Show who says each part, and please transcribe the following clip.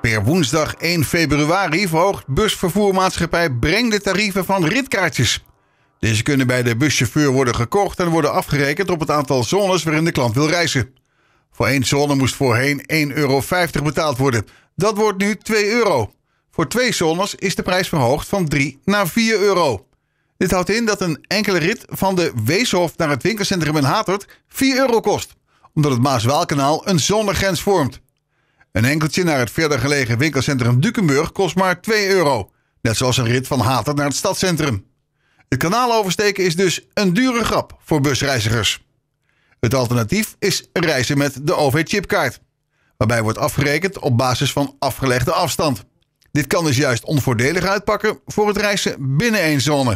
Speaker 1: Per woensdag 1 februari verhoogt busvervoermaatschappij Breng de tarieven van ritkaartjes. Deze kunnen bij de buschauffeur worden gekocht en worden afgerekend op het aantal zones waarin de klant wil reizen. Voor één zone moest voorheen 1,50 euro betaald worden. Dat wordt nu 2 euro. Voor twee zones is de prijs verhoogd van 3 naar 4 euro. Dit houdt in dat een enkele rit van de Weeshof naar het winkelcentrum in Hatert 4 euro kost, omdat het Maaswaalkanaal een zonnegrens vormt. Een enkeltje naar het verder gelegen winkelcentrum Dukenburg kost maar 2 euro, net zoals een rit van Hatert naar het stadscentrum. Het kanaal oversteken is dus een dure grap voor busreizigers. Het alternatief is reizen met de OV-chipkaart, waarbij wordt afgerekend op basis van afgelegde afstand. Dit kan dus juist onvoordelig uitpakken voor het reizen binnen één zone.